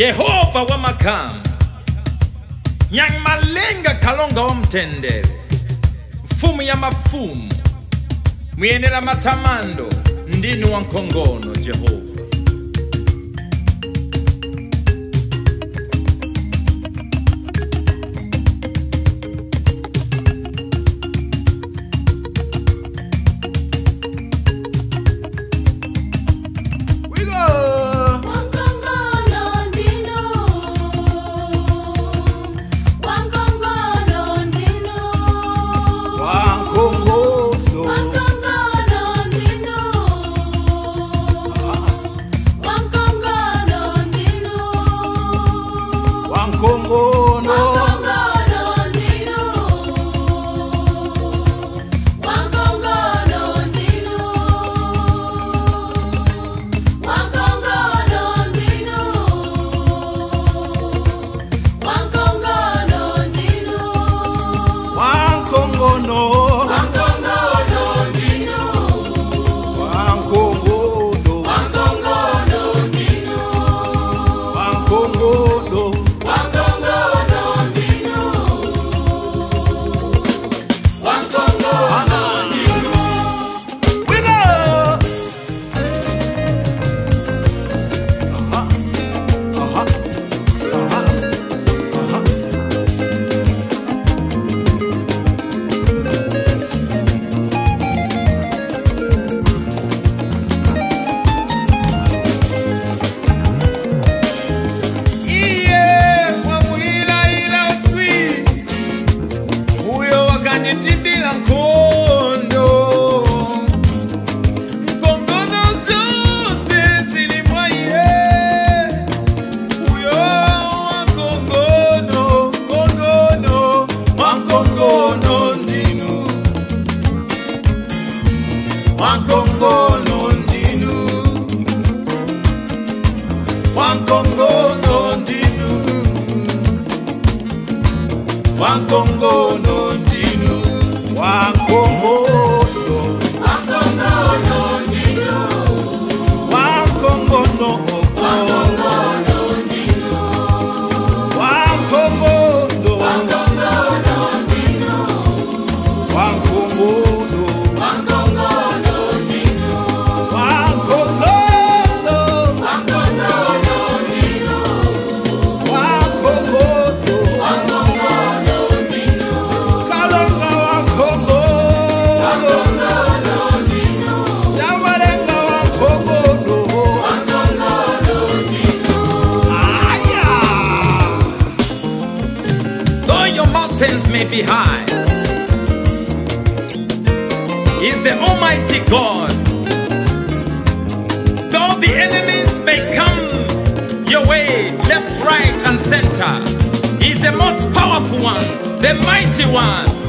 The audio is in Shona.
yehova wamagama nyangimalinga khalonga womtendele mfumu yamafumu muyenela matamando ndini wankongono jehova Wankongo no ndinu Wankongo no ndinu Wankongo mountains may be high, is the Almighty God. Though the enemies may come your way, left, right, and center, is the most powerful one, the mighty one.